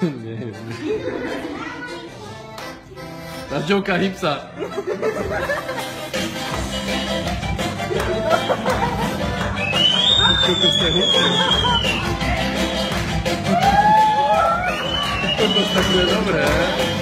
ね、ラジオカーヒップさん。してね。一曲してれ。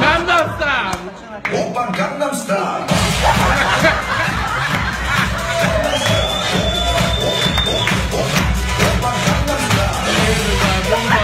Gangnam Style. 오빤 강남 스타일. 오빤 강남 스타일.